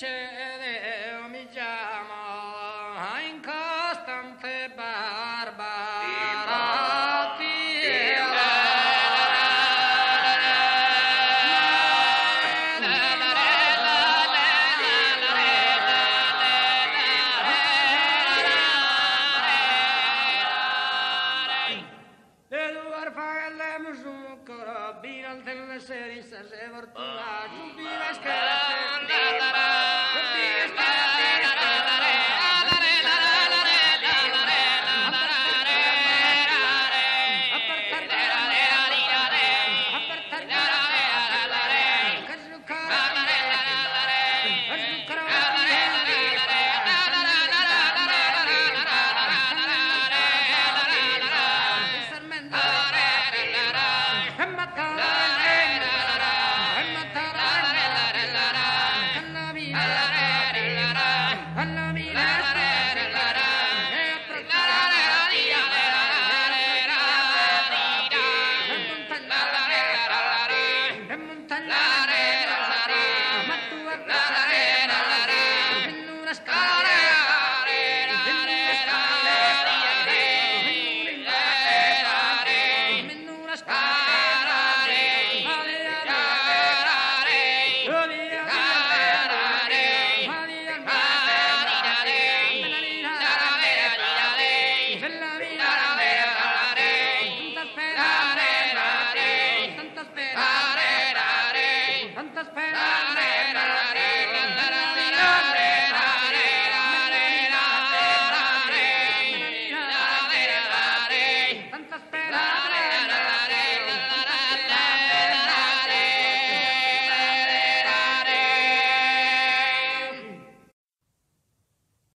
dice mi chiamo incostante barbara Eduard fagallem zucchero, biraltelle seri, se se vortuna, che 啦。